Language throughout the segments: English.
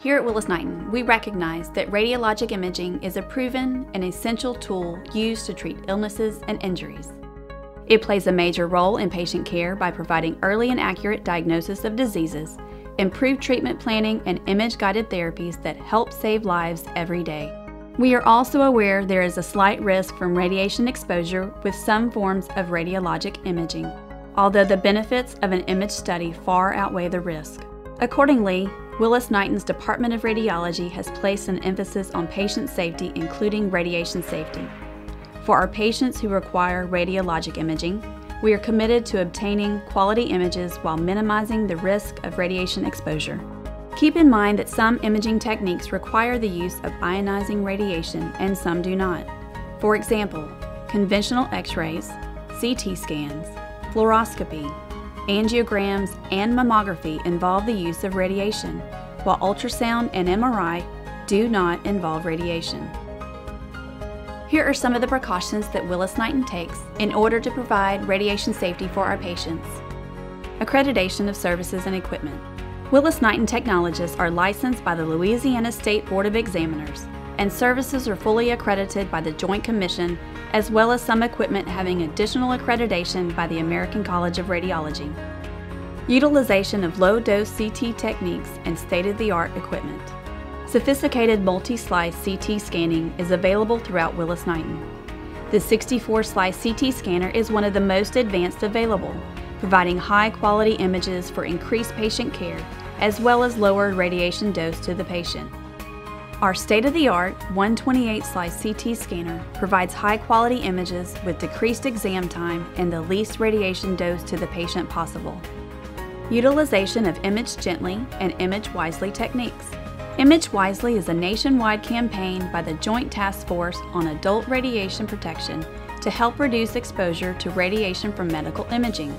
Here at Willis Knighton, we recognize that radiologic imaging is a proven and essential tool used to treat illnesses and injuries. It plays a major role in patient care by providing early and accurate diagnosis of diseases, improved treatment planning, and image guided therapies that help save lives every day. We are also aware there is a slight risk from radiation exposure with some forms of radiologic imaging, although the benefits of an image study far outweigh the risk. Accordingly, Willis Knighton's Department of Radiology has placed an emphasis on patient safety, including radiation safety. For our patients who require radiologic imaging, we are committed to obtaining quality images while minimizing the risk of radiation exposure. Keep in mind that some imaging techniques require the use of ionizing radiation and some do not. For example, conventional x rays, CT scans, fluoroscopy, Angiograms and mammography involve the use of radiation, while ultrasound and MRI do not involve radiation. Here are some of the precautions that Willis Knighton takes in order to provide radiation safety for our patients. Accreditation of services and equipment. Willis Knighton technologists are licensed by the Louisiana State Board of Examiners, and services are fully accredited by the Joint Commission as well as some equipment having additional accreditation by the American College of Radiology. Utilization of low dose CT techniques and state of the art equipment. Sophisticated multi slice CT scanning is available throughout Willis Knighton. The 64 slice CT scanner is one of the most advanced available, providing high quality images for increased patient care as well as lower radiation dose to the patient. Our state-of-the-art 128 slice CT scanner provides high-quality images with decreased exam time and the least radiation dose to the patient possible. Utilization of Image Gently and Image Wisely techniques. Image Wisely is a nationwide campaign by the Joint Task Force on Adult Radiation Protection to help reduce exposure to radiation from medical imaging.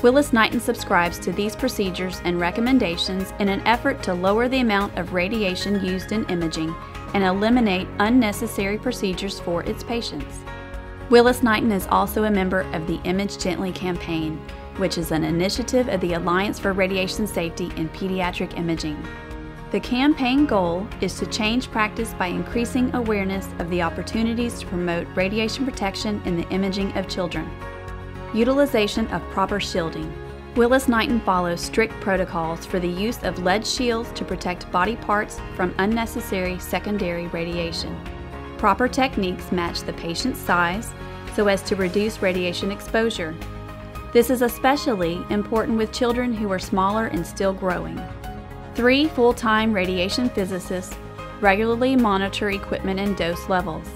Willis Knighton subscribes to these procedures and recommendations in an effort to lower the amount of radiation used in imaging and eliminate unnecessary procedures for its patients. Willis Knighton is also a member of the Image Gently campaign, which is an initiative of the Alliance for Radiation Safety in Pediatric Imaging. The campaign goal is to change practice by increasing awareness of the opportunities to promote radiation protection in the imaging of children. Utilization of proper shielding. Willis Knighton follows strict protocols for the use of lead shields to protect body parts from unnecessary secondary radiation. Proper techniques match the patient's size so as to reduce radiation exposure. This is especially important with children who are smaller and still growing. Three full time radiation physicists regularly monitor equipment and dose levels.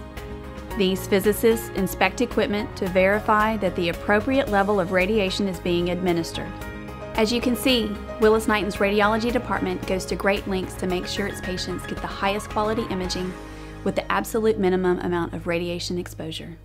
These physicists inspect equipment to verify that the appropriate level of radiation is being administered. As you can see, Willis Knighton's radiology department goes to great lengths to make sure its patients get the highest quality imaging with the absolute minimum amount of radiation exposure.